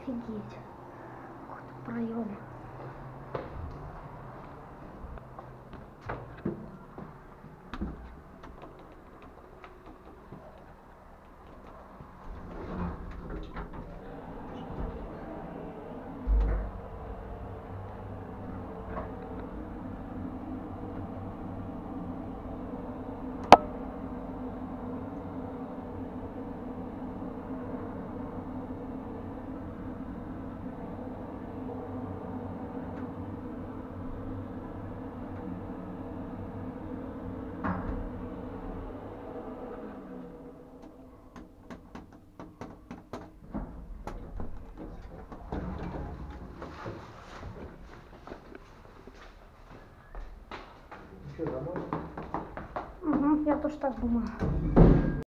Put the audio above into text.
Офигеть. Ты, проем. Что, домой? Угу, я тоже так думаю.